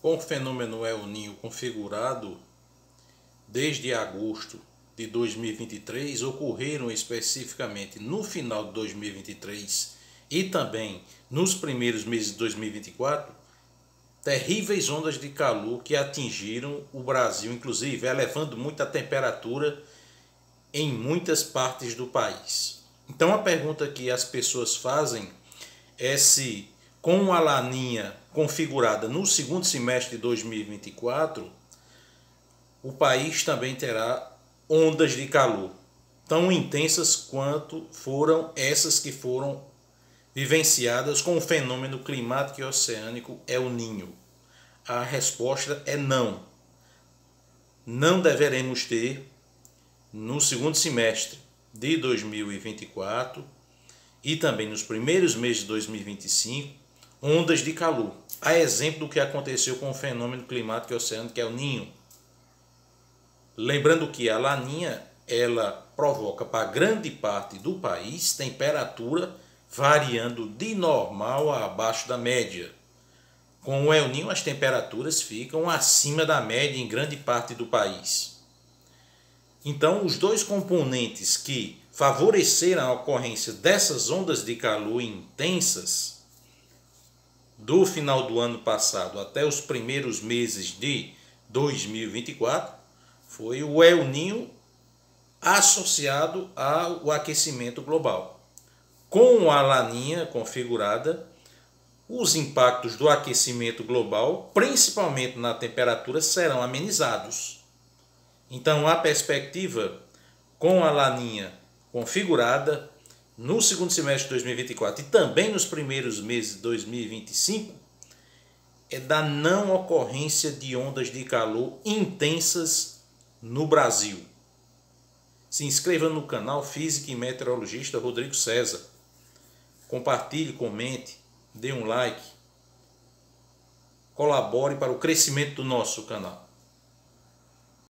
Com o fenômeno El Ninho configurado desde agosto de 2023, ocorreram especificamente no final de 2023 e também nos primeiros meses de 2024 terríveis ondas de calor que atingiram o Brasil, inclusive elevando muito a temperatura em muitas partes do país. Então a pergunta que as pessoas fazem é se com a laninha configurada no segundo semestre de 2024, o país também terá ondas de calor tão intensas quanto foram essas que foram vivenciadas com o fenômeno climático e oceânico El Ninho. A resposta é não. Não deveremos ter no segundo semestre de 2024 e também nos primeiros meses de 2025 ondas de calor. A exemplo do que aconteceu com o fenômeno climático oceânico que é o Ninho. Lembrando que a laninha ela provoca para grande parte do país temperatura variando de normal a abaixo da média. Com o El Ninho as temperaturas ficam acima da média em grande parte do país. Então, os dois componentes que favoreceram a ocorrência dessas ondas de calor intensas do final do ano passado até os primeiros meses de 2024 foi o El Ninho associado ao aquecimento global. Com a laninha configurada, os impactos do aquecimento global, principalmente na temperatura, serão amenizados. Então, a perspectiva com a laninha configurada no segundo semestre de 2024 e também nos primeiros meses de 2025 é da não ocorrência de ondas de calor intensas no Brasil. Se inscreva no canal Física e Meteorologista Rodrigo César. Compartilhe, comente, dê um like. Colabore para o crescimento do nosso canal.